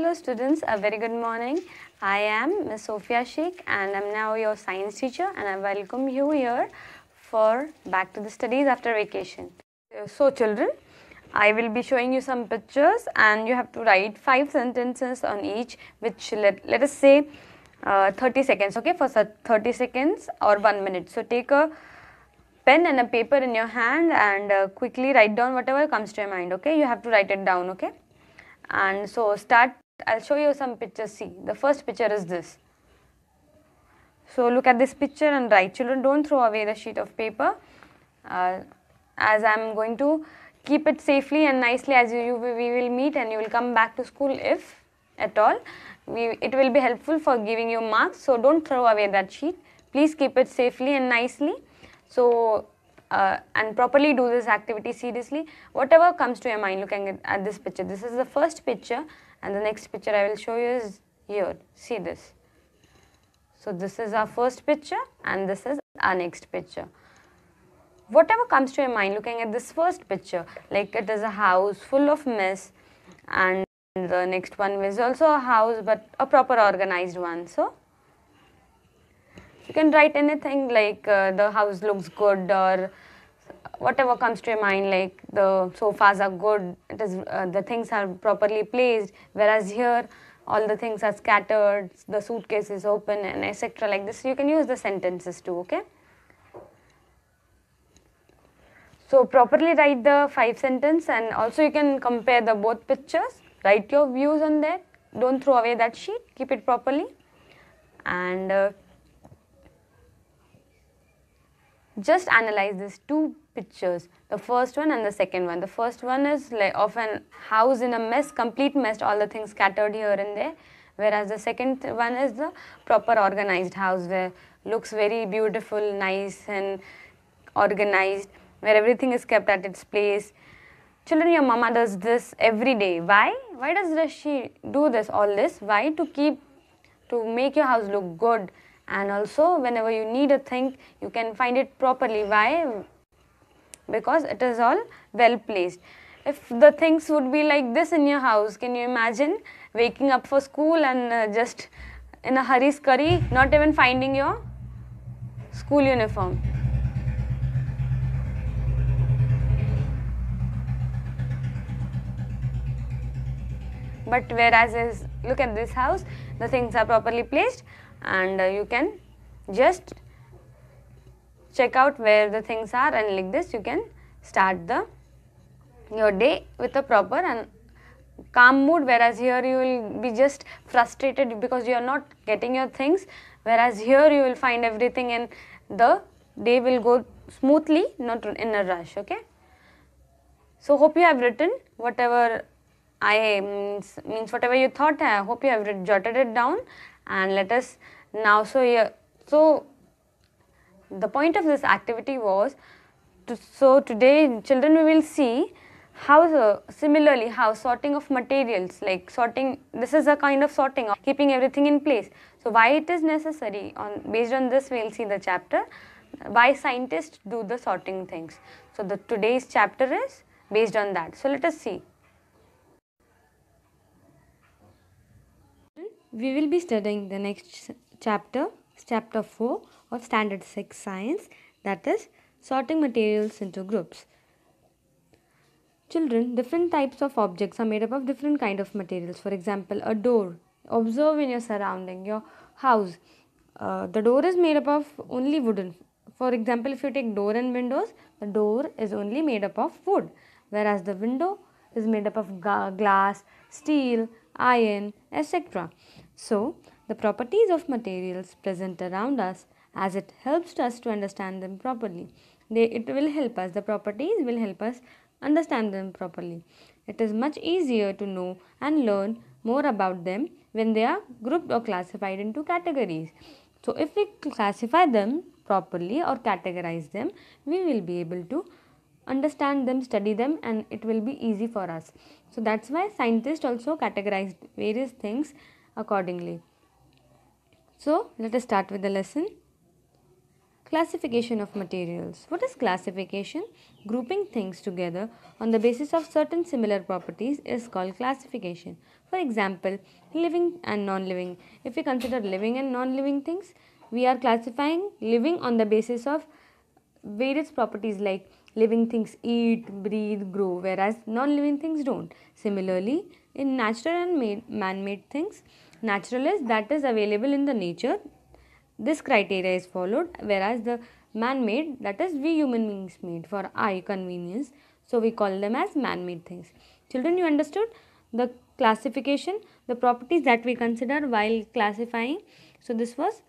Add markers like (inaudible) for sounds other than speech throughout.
Hello students, a very good morning. I am Ms. Sofiya Shaikh and I'm now your science teacher and I welcome you here for back to the studies after vacation. Uh, So children, I will be showing you some pictures and you have to write five sentences on each which let, let us say uh, 30 seconds okay for 30 seconds or 1 minute. So take a pen and a paper in your hand and uh, quickly write down whatever comes to your mind okay you have to write it down okay and so start i'll show you some pictures. See the first picture is this. So look at this picture and write. Children don't throw away the sheet of paper. Uh, as i'm going to keep it safely and nicely as you, you we will meet and you will come back to school if at all. We it will be helpful for giving you marks. So don't throw away that sheet. Please keep it safely and nicely. So uh, and properly do this activity seriously. Whatever comes to your mind looking at, at this picture. This is the first picture and the next picture i will show you is here. See this. So this is our first picture and this is our next picture. Whatever comes to your mind looking at this first picture like it is a house full of mess and the next one is also a house but a proper organized one. So you can write anything like uh, the house looks good or whatever comes to your mind like the sofas are good it is uh, the things are properly placed whereas here all the things are scattered the suitcase is open and etc like this. You can use the sentences too okay? So properly write the five sentence and also you can compare the both pictures. Write your views on that. Don't throw away that sheet. Keep it properly. And uh, just analyze these two pictures. The first one and the second one. The first one is like of an house in a mess complete mess all the things scattered here and there. Whereas the second one is the proper organized house where looks very beautiful nice and organized where everything is kept at its place. Children your mama does this every day. Why? Why does she do this all this? Why? To keep to make your house look good. And also whenever you need a thing you can find it properly. Why because it is all well placed. If the things would be like this in your house can you imagine waking up for school and uh, just in a hurry scurry not even finding your school uniform? But whereas is look at this house the things are properly placed and uh, you can just check out where the things are and like this you can start the your day with a proper and calm mood. Whereas here you will be just frustrated because you are not getting your things. Whereas here you will find everything and the day will go smoothly not in a rush okay? So hope you have written whatever I means, means whatever you thought. I hope you have jotted it down and let us now. So here so the point of this activity was to, so today children we will see how the, similarly how sorting of materials like sorting this is a kind of sorting of keeping everything in place. So why it is necessary on based on this we will see the chapter why scientists do the sorting things. So the today's chapter is based on that. So let us see. We will be studying the next chapter, chapter 4 of standard 6 science that is sorting materials into groups. Children, different types of objects are made up of different kind of materials. For example, a door. Observe in your surrounding, your house. Uh, the door is made up of only wooden. For example, if you take door and windows, the door is only made up of wood, whereas the window is made up of glass, steel, iron, etc. So, the properties of materials present around us as it helps us to understand them properly. They, it will help us, the properties will help us understand them properly. It is much easier to know and learn more about them when they are grouped or classified into categories. So, if we classify them properly or categorize them, we will be able to understand them, study them, and it will be easy for us. So, that's why scientists also categorized various things accordingly. So, let us start with the lesson. Classification of materials. What is classification? Grouping things together on the basis of certain similar properties is called classification. For example, living and non living. If we consider living and non living things, we are classifying living on the basis of various properties like living things eat, breathe, grow, whereas non living things don't. Similarly, in natural and man made things, natural is that is available in the nature. This criteria is followed, whereas the man made that is we human beings made for eye convenience. So we call them as man made things. Children, you understood the classification, the properties that we consider while classifying. So this was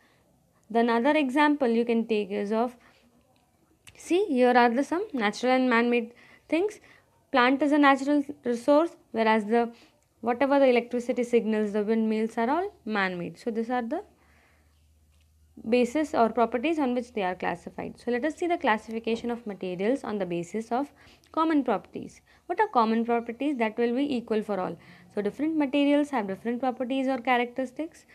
the another example you can take is of see here are the some natural and man made things. Plant is a natural resource whereas the whatever the electricity signals the windmills are all man made. So these are the basis or properties on which they are classified. So let us see the classification of materials on the basis of common properties. What are common properties that will be equal for all? So different materials have different properties or characteristics.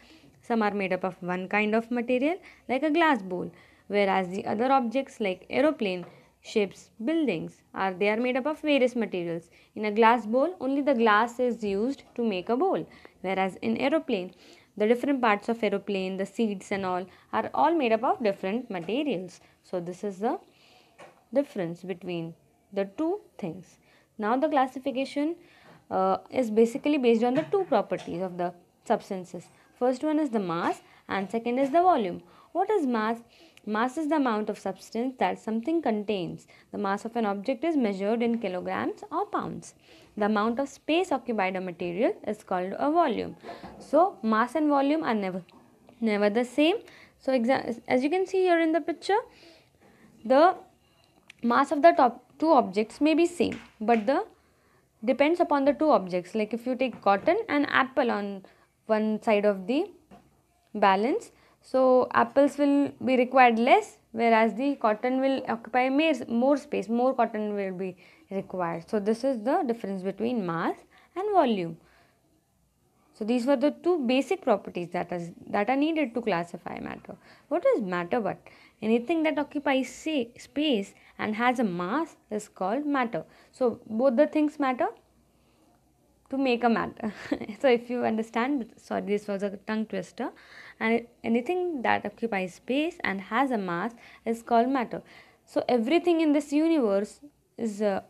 Some are made up of one kind of material like a glass bowl whereas the other objects like aeroplane, ships, buildings are they are made up of various materials. In a glass bowl only the glass is used to make a bowl whereas in aeroplane the different parts of aeroplane the seats and all are all made up of different materials. So this is the difference between the two things. Now the classification uh, is basically based on the two properties of the substances. First one is the mass and second is the volume. What is mass Mass is the amount of substance that something contains. The mass of an object is measured in kilograms or pounds. The amount of space occupied by a material is called a volume. So, mass and volume are never, never the same. So, as you can see here in the picture, the mass of the top two objects may be same, but the depends upon the two objects. Like if you take cotton and apple on one side of the balance, so apples will be required less whereas the cotton will occupy more, space, more cotton will be required. So this is the difference between mass and volume. So these were the two basic properties that, is, that are needed to classify matter. What is matter but? Anything that occupies space and has a mass is called matter. So both the things matter to make a matter. (laughs) so if you understand, sorry this was a tongue twister and anything that occupies space and has a mass is called matter. So everything in this universe is uh,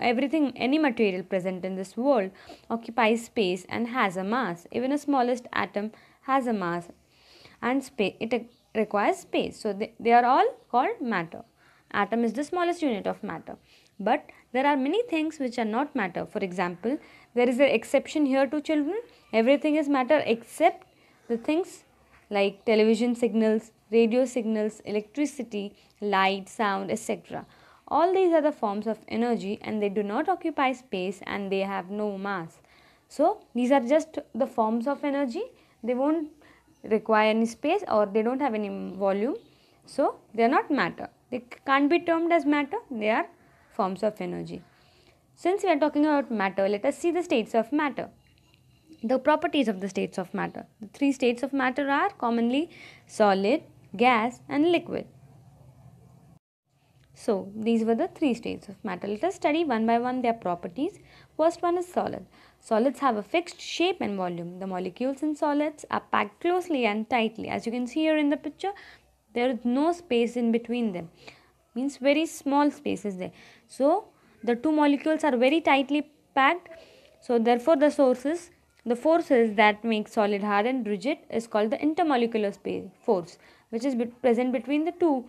everything any material present in this world occupies space and has a mass. Even a smallest atom has a mass and space it requires space. So they, they are all called matter. Atom is the smallest unit of matter. But there are many things which are not matter. For example there is an exception here to children. Everything is matter except the things like television signals, radio signals, electricity, light, sound, etc. All these are the forms of energy and they do not occupy space and they have no mass. So, these are just the forms of energy. They won't require any space or they don't have any volume. So, they are not matter. They can't be termed as matter. They are forms of energy. Since we are talking about matter, let us see the states of matter the properties of the states of matter. The three states of matter are commonly solid, gas and liquid. So, these were the three states of matter. Let us study one by one their properties. First one is solid. Solids have a fixed shape and volume. The molecules in solids are packed closely and tightly. As you can see here in the picture, there is no space in between them. Means very small space is there. So, the two molecules are very tightly packed. So, therefore, the sources the forces that make solid hard and rigid is called the intermolecular space force which is be present between the two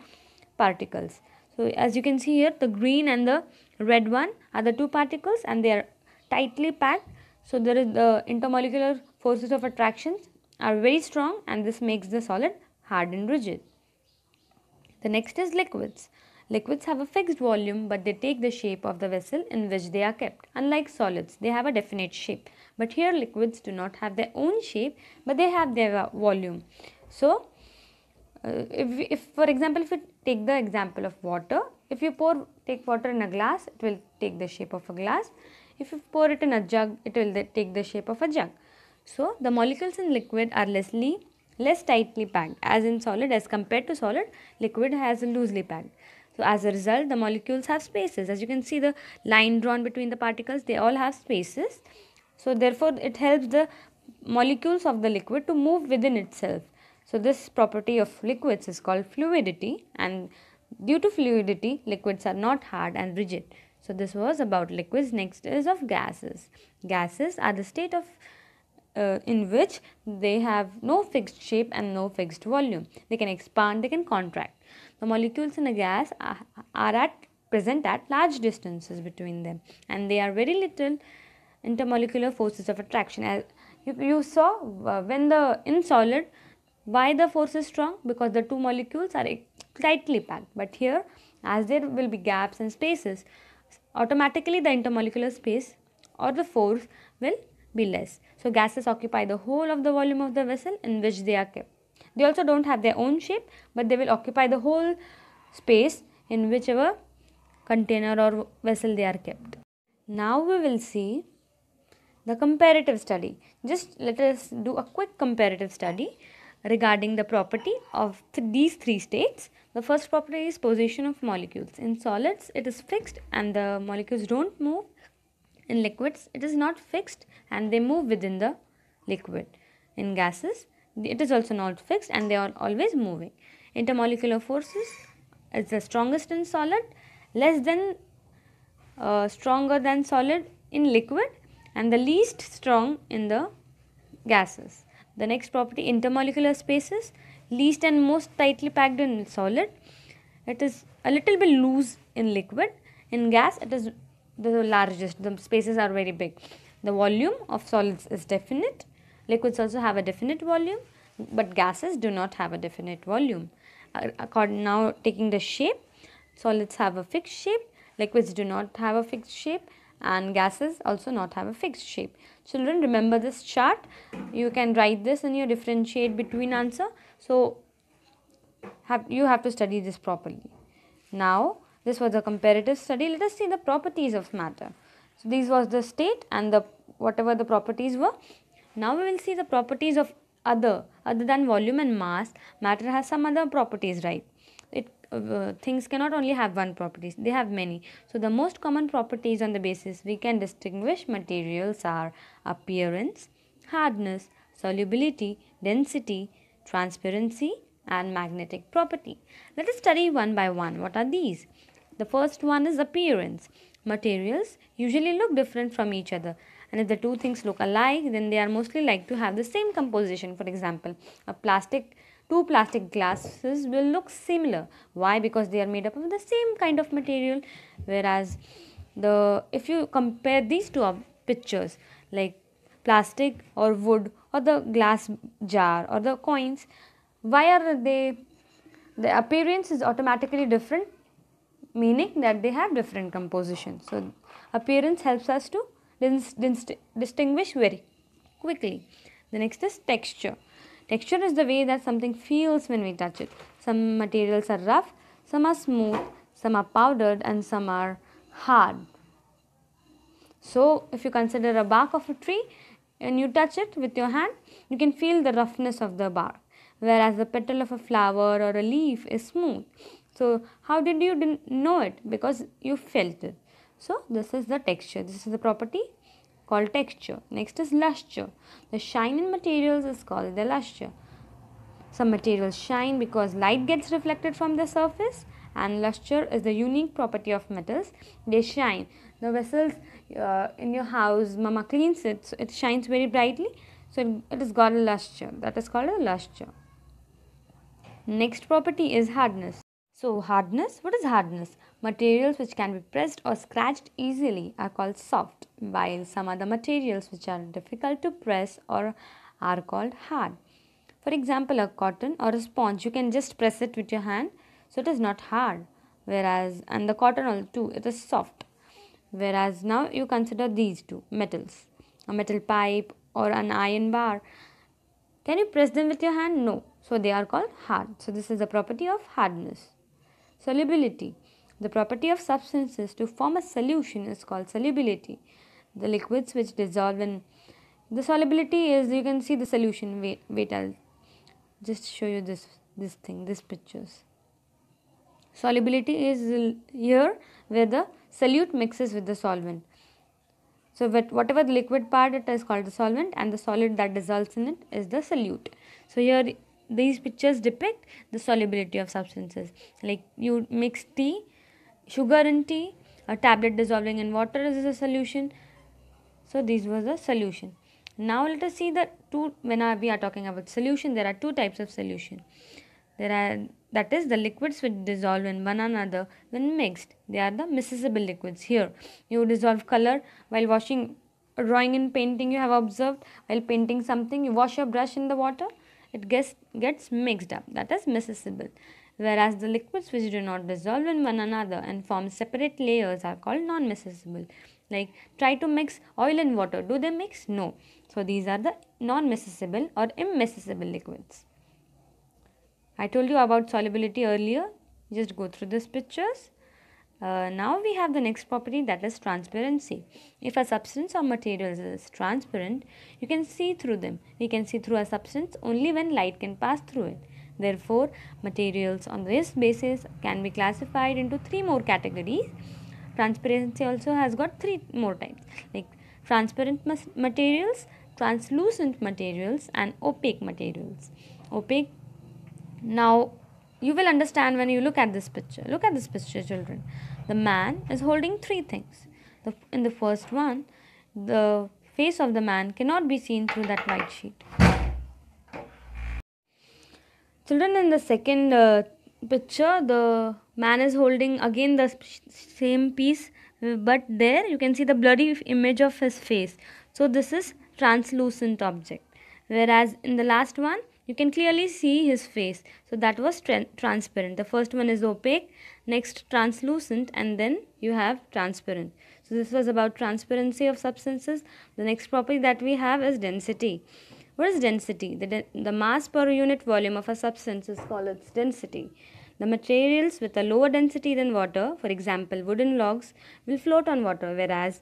particles. So as you can see here the green and the red one are the two particles and they are tightly packed. So there is the intermolecular forces of attractions are very strong and this makes the solid hard and rigid. The next is liquids. Liquids have a fixed volume but they take the shape of the vessel in which they are kept. Unlike solids, they have a definite shape. But here liquids do not have their own shape but they have their volume. So, uh, if, if for example, if we take the example of water, if you pour take water in a glass, it will take the shape of a glass. If you pour it in a jug, it will take the shape of a jug. So, the molecules in liquid are lessly, less tightly packed as in solid as compared to solid, liquid has a loosely packed. So as a result, the molecules have spaces. As you can see the line drawn between the particles, they all have spaces So therefore it helps the molecules of the liquid to move within itself. So this property of liquids is called fluidity and due to fluidity liquids are not hard and rigid. So this was about liquids. Next is of gases. Gases are the state of uh, in which they have no fixed shape and no fixed volume. They can expand, they can contract. The molecules in a gas are, at present at large distances between them and they are very little intermolecular forces of attraction. As you, you saw uh, when the in solid, why the force is strong? Because the two molecules are tightly packed. But here, as there will be gaps and spaces, automatically the intermolecular space or the force will be less. So gases occupy the whole of the volume of the vessel in which they are kept. They also don't have their own shape, but they will occupy the whole space in whichever container or vessel they are kept. Now we will see the comparative study. Just let us do a quick comparative study regarding the property of th these three states. The first property is position of molecules. In solids, it is fixed and the molecules don't move in liquids, it is not fixed and they move within the liquid. In gases, it is also not fixed and they are always moving. Intermolecular forces is the strongest in solid, less than uh, stronger than solid in liquid and the least strong in the gases. The next property intermolecular spaces least and most tightly packed in solid. It is a little bit loose in liquid. In gas it is the largest the spaces are very big the volume of solids is definite liquids also have a definite volume but gases do not have a definite volume uh, according now taking the shape solids have a fixed shape liquids do not have a fixed shape and gases also not have a fixed shape children remember this chart you can write this in your differentiate between answer so have you have to study this properly now this was a comparative study. Let us see the properties of matter. So these was the state and the whatever the properties were. Now we will see the properties of other other than volume and mass. Matter has some other properties, right? It uh, things cannot only have one properties; they have many. So the most common properties on the basis we can distinguish materials are appearance, hardness, solubility, density, transparency, and magnetic property. Let us study one by one. What are these? The first one is appearance. Materials usually look different from each other and if the two things look alike then they are mostly like to have the same composition. For example, a plastic two plastic glasses will look similar. Why? Because they are made up of the same kind of material whereas the if you compare these two pictures like plastic or wood or the glass jar or the coins why are they the appearance is automatically different meaning that they have different composition So, appearance helps us to distinguish very quickly. The next is texture. Texture is the way that something feels when we touch it. Some materials are rough, some are smooth, some are powdered and some are hard. So, if you consider a bark of a tree and you touch it with your hand, you can feel the roughness of the bark. Whereas the petal of a flower or a leaf is smooth. So, how did you know it? Because you felt it. So, this is the texture. This is the property called texture. Next is lustre. The shine in materials is called the lustre. Some materials shine because light gets reflected from the surface and lustre is the unique property of metals. They shine. The vessels uh, in your house, mama cleans it, so it shines very brightly. So, it, has got a lustre. That is called a lustre. Next property is hardness. So hardness, what is hardness? Materials which can be pressed or scratched easily are called soft, while some other materials which are difficult to press or are called hard. For example, a cotton or a sponge, you can just press it with your hand, so it is not hard. Whereas, and the cotton too, it is soft. Whereas now you consider these two metals, a metal pipe or an iron bar. Can you press them with your hand? No. So they are called hard. So this is the property of hardness. Solubility. The property of substances to form a solution is called solubility. The liquids which dissolve in the solubility is you can see the solution. Wait, wait, I'll just show you this this thing, this pictures. Solubility is here where the solute mixes with the solvent. So whatever the liquid part it is called the solvent and the solid that dissolves in it is the solute. So here these pictures depict the solubility of substances like you mix tea, sugar in tea, a tablet dissolving in water is a solution. So these was the solution. Now let us see the two when we are talking about solution there are two types of solution. There are that is the liquids which dissolve in one another when mixed. They are the miscible liquids. Here you dissolve color while washing drawing and painting you have observed while painting something you wash your brush in the water it gets gets mixed up that is miscible whereas the liquids which do not dissolve in one another and form separate layers are called non-miscible like try to mix oil and water do they mix no so these are the non-miscible or immiscible liquids I told you about solubility earlier. Just go through these pictures. Uh, now we have the next property that is transparency. If a substance or material is transparent, you can see through them. We can see through a substance only when light can pass through it. Therefore, materials on this basis can be classified into three more categories. Transparency also has got three more types like transparent materials, translucent materials and opaque materials. Opaque now, you will understand when you look at this picture. Look at this picture, children. The man is holding three things. The, in the first one, the face of the man cannot be seen through that white sheet. Children, in the second uh, picture, the man is holding again the same piece, but there you can see the bloody image of his face. So, this is translucent object. Whereas in the last one, you can clearly see his face. So that was tra transparent. The first one is opaque next translucent and then you have transparent. So this was about transparency of substances. The next property that we have is density what is density the, de the mass per unit volume of a substance is called its density the materials with a lower density than water for example wooden logs will float on water whereas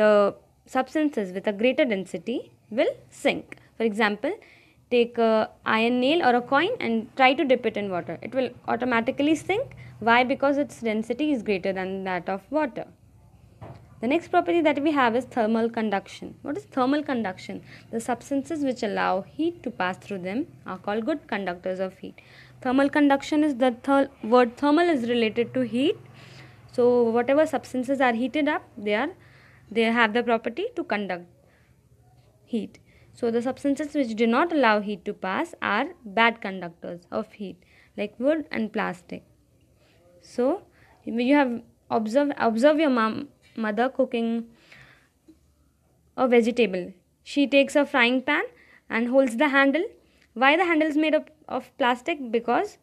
the substances with a greater density will sink for example take a iron nail or a coin and try to dip it in water. It will automatically sink. Why? Because its density is greater than that of water. The next property that we have is thermal conduction. What is thermal conduction? The substances which allow heat to pass through them are called good conductors of heat. Thermal conduction is the th word thermal is related to heat. So whatever substances are heated up, they are they have the property to conduct heat. So the substances which do not allow heat to pass are bad conductors of heat like wood and plastic. So you have observe observe your mom mother cooking a vegetable. She takes a frying pan and holds the handle. Why the handle is made of, of plastic? Because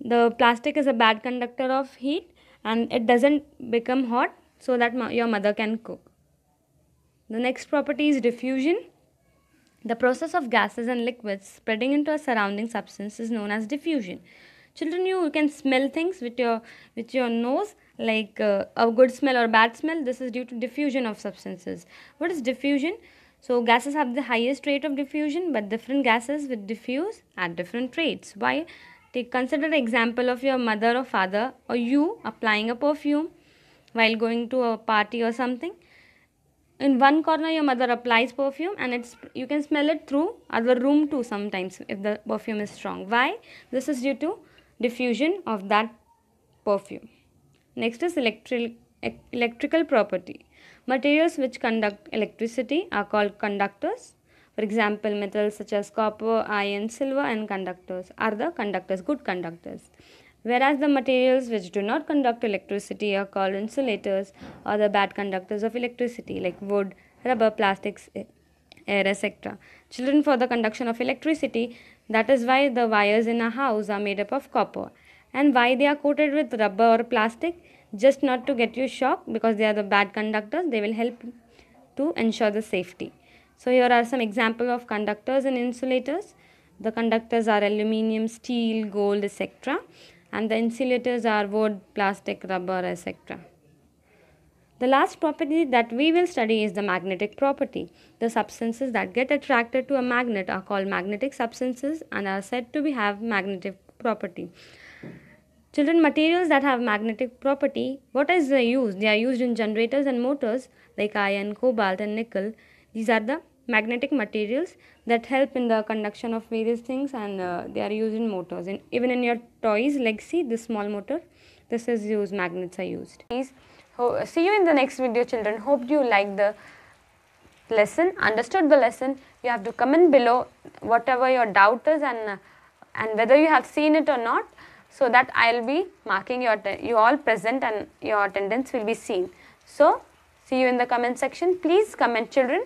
the plastic is a bad conductor of heat and it doesn't become hot so that your mother can cook. The next property is diffusion. The process of gases and liquids spreading into a surrounding substance is known as diffusion. Children, you can smell things with your with your nose, like uh, a good smell or bad smell. This is due to diffusion of substances. What is diffusion? So gases have the highest rate of diffusion, but different gases will diffuse at different rates. Why? Take consider the example of your mother or father or you applying a perfume while going to a party or something in one corner your mother applies perfume and it's you can smell it through other room too sometimes if the perfume is strong why this is due to diffusion of that perfume next is electric electrical property. Materials which conduct electricity are called conductors. For example metals such as copper iron silver and conductors are the conductors good conductors. Whereas the materials which do not conduct electricity are called insulators or the bad conductors of electricity like wood, rubber, plastics, air, etc. Children, for the conduction of electricity, that is why the wires in a house are made up of copper and why they are coated with rubber or plastic just not to get you shocked because they are the bad conductors they will help to ensure the safety so here are some example of conductors and insulators the conductors are aluminium steel gold etc and the insulators are wood, plastic, rubber, etc. The last property that we will study is the magnetic property. The substances that get attracted to a magnet are called magnetic substances and are said to be have magnetic property. Children, materials that have magnetic property, what is the use? They are used in generators and motors like iron, cobalt and nickel. These are the magnetic materials that help in the conduction of various things and uh, they are used in motors. And even in your toys, like see this small motor, this is used, magnets are used. Please, see you in the next video children. Hope you like the lesson, understood the lesson. You have to comment below whatever your doubt is and, uh, and whether you have seen it or not so that I will be marking your you all present and your attendance will be seen. So, see you in the comment section. Please comment children